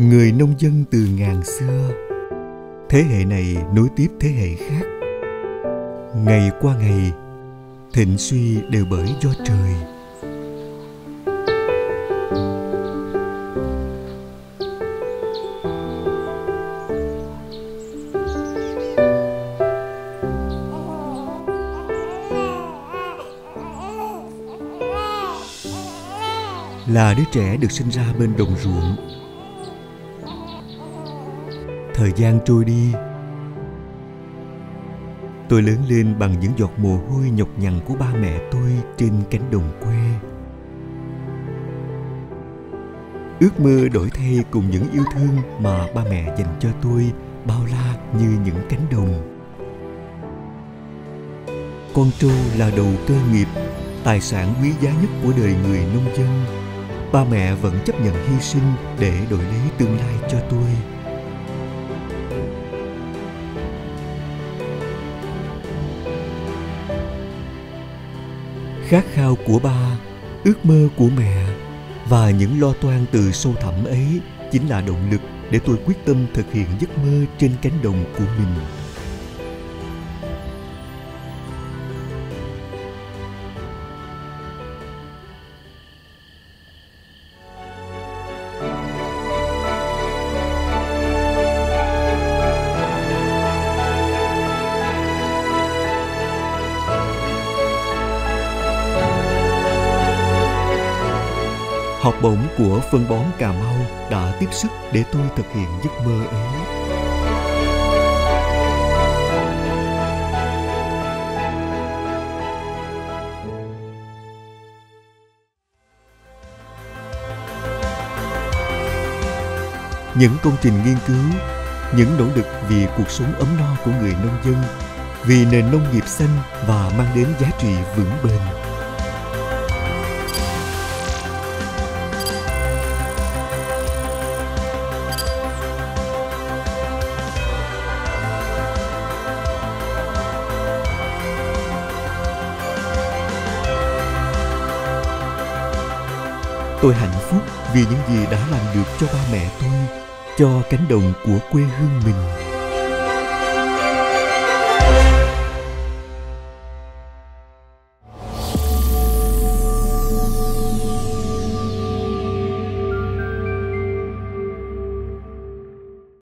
người nông dân từ ngàn xưa. Thế hệ này nối tiếp thế hệ khác. Ngày qua ngày, thịnh suy đều bởi do trời. Là đứa trẻ được sinh ra bên đồng ruộng thời gian trôi đi. Tôi lớn lên bằng những giọt mồ hôi nhọc nhằn của ba mẹ tôi trên cánh đồng quê. Ước mơ đổi thay cùng những yêu thương mà ba mẹ dành cho tôi bao la như những cánh đồng. Con trâu là đầu cơ nghiệp, tài sản quý giá nhất của đời người nông dân. Ba mẹ vẫn chấp nhận hy sinh để đổi lấy tương lai cho tôi. Khát khao của ba, ước mơ của mẹ và những lo toan từ sâu thẳm ấy chính là động lực để tôi quyết tâm thực hiện giấc mơ trên cánh đồng của mình. Học bổng của phân bón Cà Mau đã tiếp sức để tôi thực hiện giấc mơ ấy. Những công trình nghiên cứu, những nỗ lực vì cuộc sống ấm no của người nông dân, vì nền nông nghiệp xanh và mang đến giá trị vững bền. Tôi hạnh phúc vì những gì đã làm được cho ba mẹ tôi, cho cánh đồng của quê hương mình.